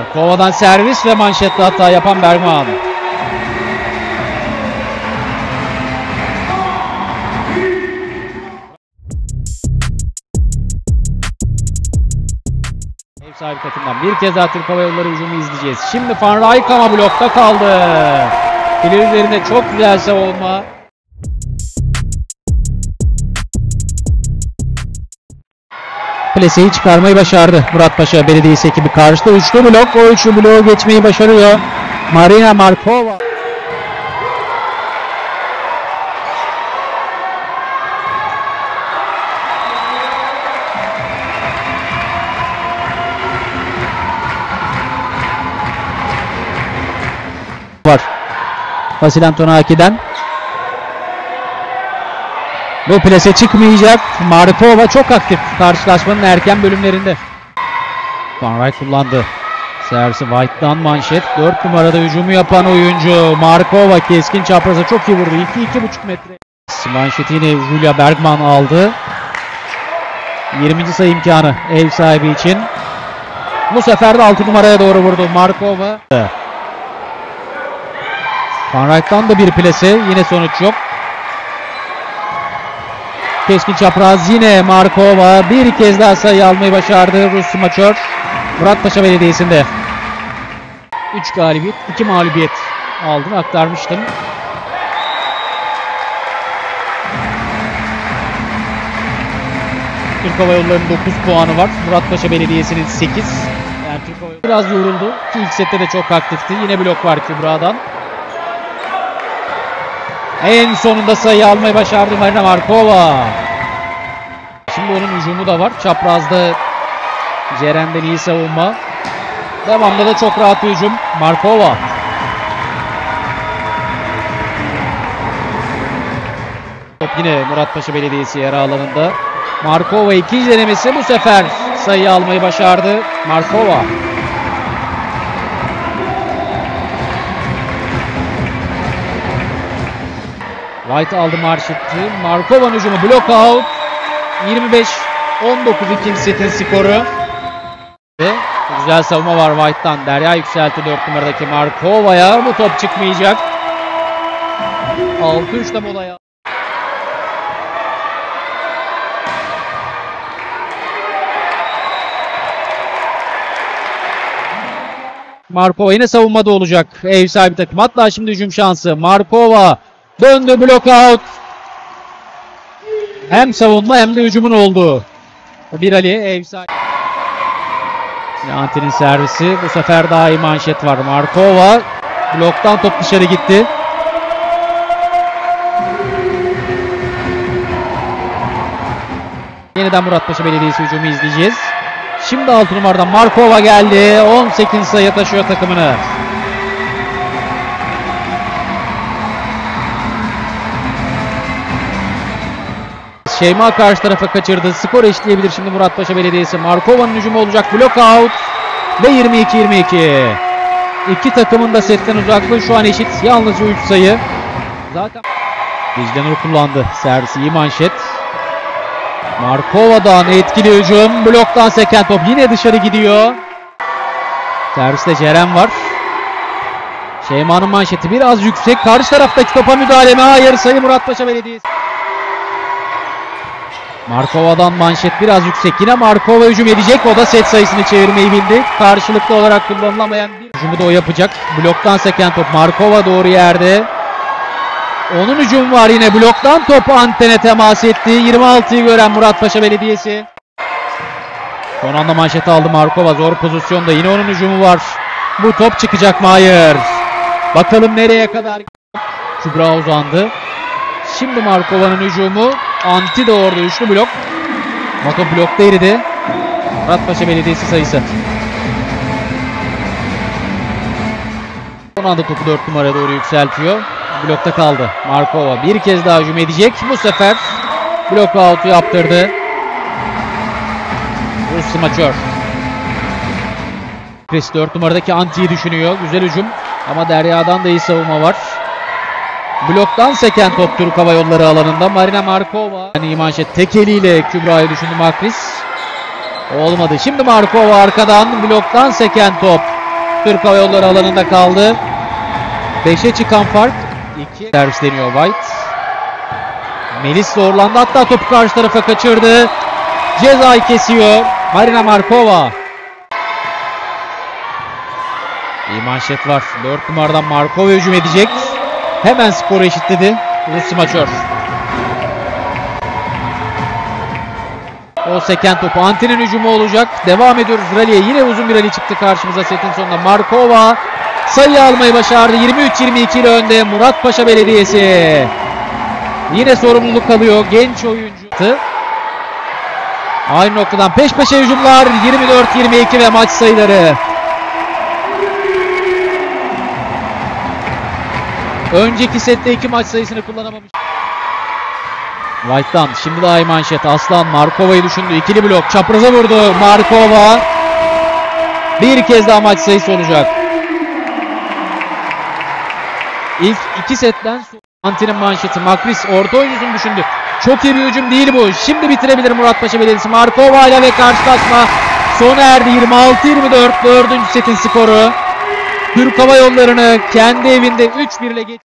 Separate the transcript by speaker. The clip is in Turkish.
Speaker 1: Markova'dan servis ve manşette hata yapan Bergman. Ev sahibi takımdan bir kez daha Türk Hava Yolları hücumu izleyeceğiz. Şimdi Van Rijk ama blokta kaldı. File üzerinde çok güzel savunma. Plaseyi çıkarmayı başardı. Murat Paşa Belediyesi ekibi karşıda. Üçlü blok. O üçlü bloğu geçmeyi başarıyor. Marina Markova. var. Vasil Antonaki'den. Bu plase çıkmayacak. Markova çok aktif karşılaşmanın erken bölümlerinde. Van Rijk kullandı. Servisi White'dan manşet. 4 numarada hücumu yapan oyuncu Markova keskin çapraza çok iyi vurdu. 2-2,5 metre. Manşeti yine Julia Bergman aldı. 20. sayı imkanı ev sahibi için. Bu sefer de 6 numaraya doğru vurdu Markova. Van Rijk'tan da bir plase. Yine sonuç yok. Keskin çapraz yine Markova bir kez daha sayı almayı başardı Rus smaçör. Muratpaşa Belediyesi'nde. 3 galibiyet, 2 mağlubiyet aldığını aktarmıştım. Türk Hava Yolları'nın 9 puanı var. Muratpaşa Belediyesi'nin 8. Yani Türk Hava Yolları biraz yoruldu. Ki ilk sette de çok aktifti. Yine blok var Kübra'dan. En sonunda sayı almayı başardı Marina Markova. Şimdi onun hücumu da var. Çaprazda Ceren'den iyi savunma. Devamlı da çok rahat bir hücum. Markova. Top yine Muratpaşa Belediyesi yer alanında. Markova ikinci denemesi bu sefer sayı almayı başardı. Markova. White aldı marşetti. Markova'nın hücumu block out. 25-19 ikinci setin skoru. Ve güzel savunma var White'tan. Derya yükseltti 4 numaradaki Markova'ya. Bu top çıkmayacak. 6-3'te molaya. Markova yine savunmada olacak. Ev sahibi takım. Hatta şimdi hücum şansı. Markova döndü block out. Hem savunma hem de hücumun olduğu. Bir Ali ev sahibi. Antin'in servisi. Bu sefer daha iyi manşet var. Markova bloktan top dışarı gitti. Yeniden Muratpaşa Belediyesi hücumu izleyeceğiz. Şimdi 6 numaradan Markova geldi. 18 sayı taşıyor takımını. Şeyma karşı tarafa kaçırdı. Skor eşitleyebilir şimdi Muratpaşa Belediyesi. Markova'nın hücumu olacak. Block out. Ve 22-22. İki takımın da setten uzaklığı şu an eşit. Yalnızca 3 sayı. Zaten Dicle Nur kullandı. Servisi iyi manşet. Markova'dan etkili hücum. Bloktan seken top yine dışarı gidiyor. Serviste Ceren var. Şeyma'nın manşeti biraz yüksek. Karşı taraftaki topa müdahale mi? Hayır sayı Muratpaşa Belediyesi. Markova'dan manşet biraz yüksek. Yine Markova hücum edecek. O da set sayısını çevirmeyi bildi. Karşılıklı olarak kullanılamayan bir hücumu da o yapacak. Bloktan seken top Markova doğru yerde. Onun hücumu var yine. Bloktan top antene temas etti. 26'yı gören Muratpaşa Belediyesi. Son anda manşeti aldı Markova. Zor pozisyonda. Yine onun hücumu var. Bu top çıkacak mı? Hayır. Bakalım nereye kadar. Kübra uzandı. Şimdi Markova'nın hücumu. Anti de orada üçlü blok. Moto blokta eridi. Muratpaşa Belediyesi sayısı. Son anda topu 4 numaraya doğru yükseltiyor. Blokta kaldı. Markova bir kez daha hücum edecek. Bu sefer blok out'u yaptırdı. Rus smaçör. Chris 4 numaradaki Anti'yi düşünüyor. Güzel hücum. Ama Derya'dan da iyi savunma var. Bloktan seken top Türk Hava Yolları alanında. Marina Markova. Yani manşet tek eliyle Kübra'yı düşündü Makris. Olmadı. Şimdi Markova arkadan bloktan seken top. Türk Hava Yolları alanında kaldı. 5'e çıkan fark 2. Servis deniyor White. Melis zorlandı hatta topu karşı tarafa kaçırdı. Cezayı kesiyor. Marina Markova. İyi var. 4 numaradan Markova hücum edecek. Hemen skoru eşitledi. Rus smaçör. O seken topu. Antin'in hücumu olacak. Devam ediyoruz rally'e. Yine uzun bir rally çıktı karşımıza setin sonunda. Markova sayı almayı başardı. 23-22 ile önde Murat Paşa Belediyesi. Yine sorumluluk alıyor genç oyuncu. Aynı noktadan peş peşe hücumlar 24-22 ve maç sayıları. Önceki sette iki maç sayısını kullanamamış. White'dan şimdi daha iyi manşet. Aslan Markova'yı düşündü. İkili blok. Çapraza vurdu. Markova. Bir kez daha maç sayısı olacak. İlk iki setten Antin'in manşeti. Makris orta oyuncusunu düşündü. Çok iyi bir hücum değil bu. Şimdi bitirebilir Muratpaşa Belediyesi. Markova ile ve karşılaşma sona erdi. 26-24 dördüncü setin skoru. Türk Hava Yolları'nı kendi evinde 3-1 ile geç.